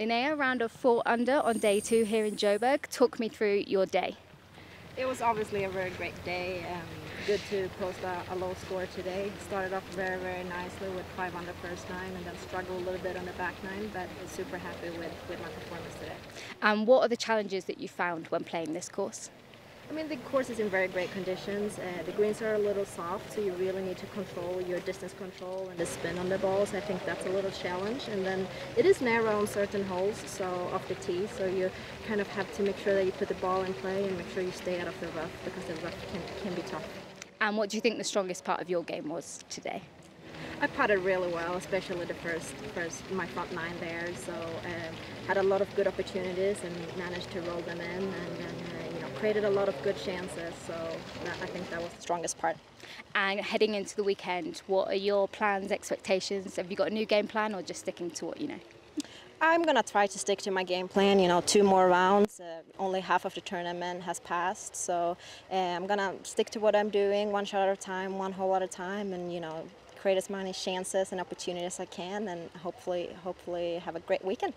Linnea, round of four under on day two here in Joburg. Talk me through your day. It was obviously a very great day. Um, good to post a, a, low score today. Started off very, very nicely with five on the first nine and then struggled a little bit on the back nine, but was super happy with, with my performance today. And what are the challenges that you found when playing this course? I mean, the course is in very great conditions. Uh, the greens are a little soft, so you really need to control your distance control and the spin on the balls. I think that's a little challenge. And then it is narrow on certain holes, so off the tee, so you kind of have to make sure that you put the ball in play and make sure you stay out of the rough because the rough can, can be tough. And what do you think the strongest part of your game was today? I putted really well, especially the first, first my front nine there. So um, had a lot of good opportunities and managed to roll them in, and, and uh, you know created a lot of good chances. So that, I think that was the strongest part. And heading into the weekend, what are your plans, expectations? Have you got a new game plan, or just sticking to what you know? I'm gonna try to stick to my game plan. You know, two more rounds. Uh, only half of the tournament has passed, so uh, I'm gonna stick to what I'm doing, one shot at a time, one hole at a time, and you know, create as many chances and opportunities as I can, and hopefully, hopefully, have a great weekend.